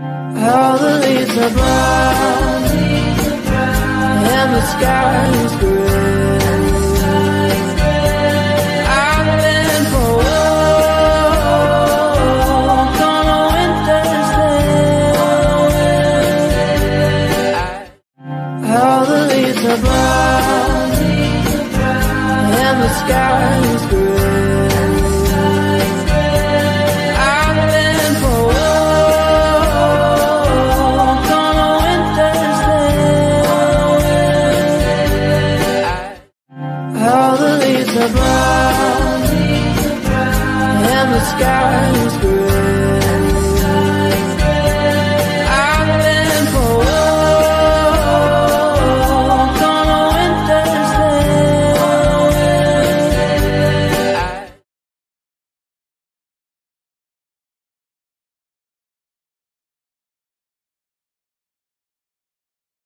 All the leaves are brown, and the sky is gray. I've been for on a winter's day. All the leaves are brown, and the sky is gray. The ground, and the sky is blue.